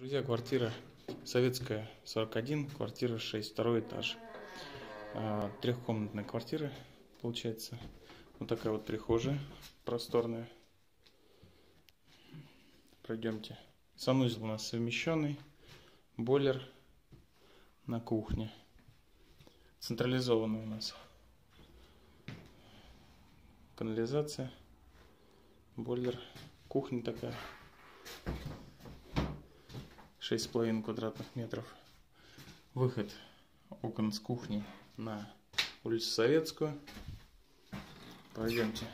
Друзья, квартира советская, 41, квартира 6, второй этаж. А, трехкомнатная квартира получается. Вот такая вот прихожая просторная. Пройдемте. Санузел у нас совмещенный. Бойлер на кухне. Централизованный у нас. Канализация. Бойлер. Кухня такая. 6,5 квадратных метров. Выход окон с кухни на улицу Советскую. Пойдемте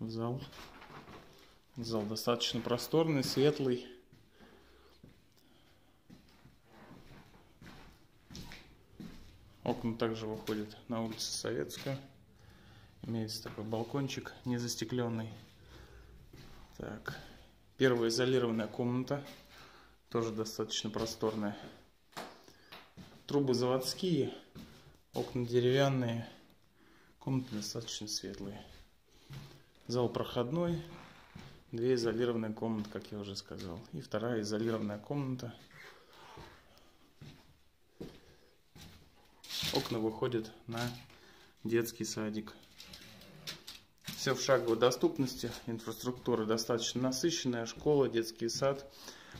в зал. Зал достаточно просторный, светлый. Окна также выходят на улицу Советскую. Имеется такой балкончик незастекленный. Так, первая изолированная комната тоже достаточно просторная. Трубы заводские, окна деревянные, комнаты достаточно светлые. Зал проходной, две изолированные комнаты, как я уже сказал. И вторая изолированная комната. Окна выходят на детский садик. Все в шаговой доступности, инфраструктура достаточно насыщенная, школа, детский сад,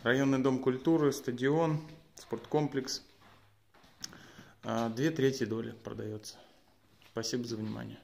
районный дом культуры, стадион, спорткомплекс. А, две трети доли продается. Спасибо за внимание.